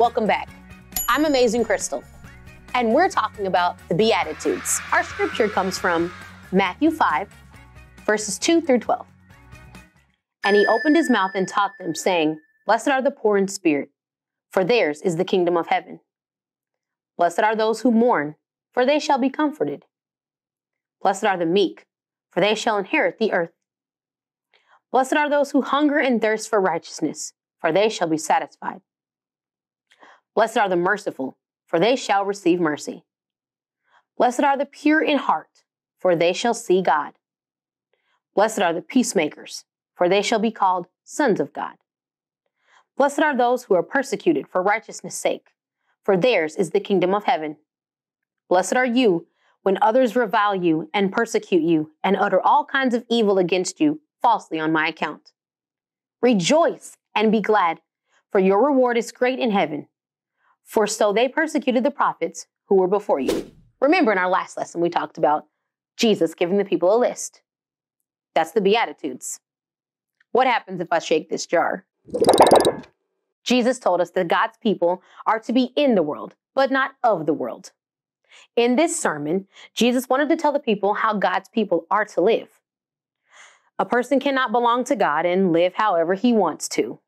Welcome back. I'm Amazing Crystal, and we're talking about the Beatitudes. Our scripture comes from Matthew 5, verses 2 through 12. And he opened his mouth and taught them, saying, Blessed are the poor in spirit, for theirs is the kingdom of heaven. Blessed are those who mourn, for they shall be comforted. Blessed are the meek, for they shall inherit the earth. Blessed are those who hunger and thirst for righteousness, for they shall be satisfied. Blessed are the merciful, for they shall receive mercy. Blessed are the pure in heart, for they shall see God. Blessed are the peacemakers, for they shall be called sons of God. Blessed are those who are persecuted for righteousness' sake, for theirs is the kingdom of heaven. Blessed are you when others revile you and persecute you and utter all kinds of evil against you falsely on my account. Rejoice and be glad, for your reward is great in heaven. For so they persecuted the prophets who were before you. Remember, in our last lesson, we talked about Jesus giving the people a list. That's the Beatitudes. What happens if I shake this jar? Jesus told us that God's people are to be in the world, but not of the world. In this sermon, Jesus wanted to tell the people how God's people are to live. A person cannot belong to God and live however he wants to.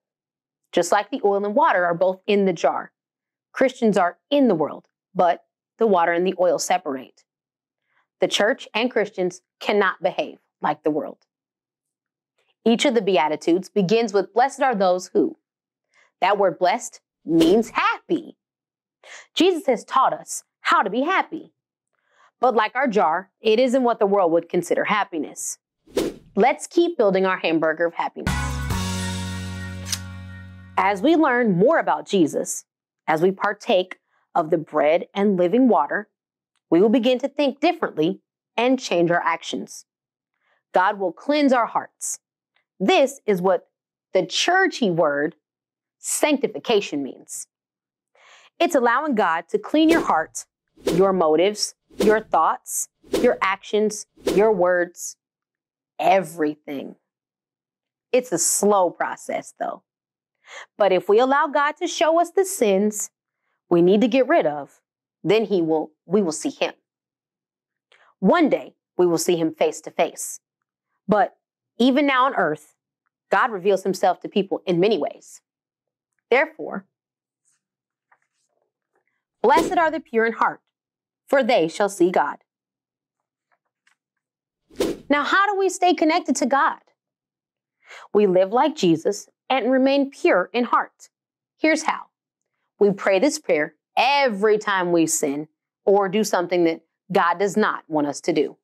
Just like the oil and water are both in the jar, Christians are in the world, but the water and the oil separate. The church and Christians cannot behave like the world. Each of the Beatitudes begins with Blessed are those who. That word blessed means happy. Jesus has taught us how to be happy. But like our jar, it isn't what the world would consider happiness. Let's keep building our hamburger of happiness. As we learn more about Jesus, as we partake of the bread and living water, we will begin to think differently and change our actions. God will cleanse our hearts. This is what the churchy word sanctification means. It's allowing God to clean your heart your motives, your thoughts, your actions, your words, everything. It's a slow process, though. But if we allow God to show us the sins we need to get rid of, then he will we will see him. One day we will see him face to face. But even now on earth, God reveals himself to people in many ways. Therefore, blessed are the pure in heart, for they shall see God. Now, how do we stay connected to God? We live like Jesus and remain pure in heart. Here's how we pray this prayer every time we sin or do something that God does not want us to do.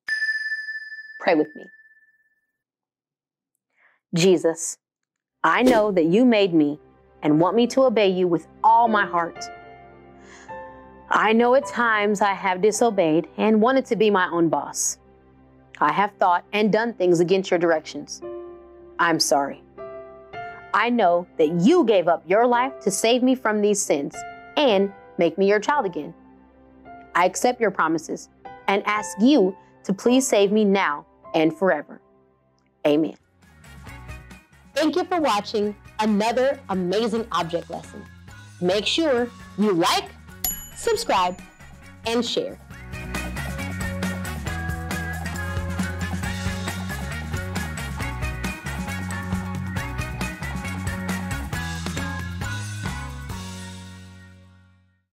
Pray with me. Jesus, I know that you made me and want me to obey you with all my heart. I know at times I have disobeyed and wanted to be my own boss. I have thought and done things against your directions. I'm sorry. I know that you gave up your life to save me from these sins and make me your child again. I accept your promises and ask you to please save me now and forever. Amen. Thank you for watching another amazing object lesson. Make sure you like, subscribe, and share.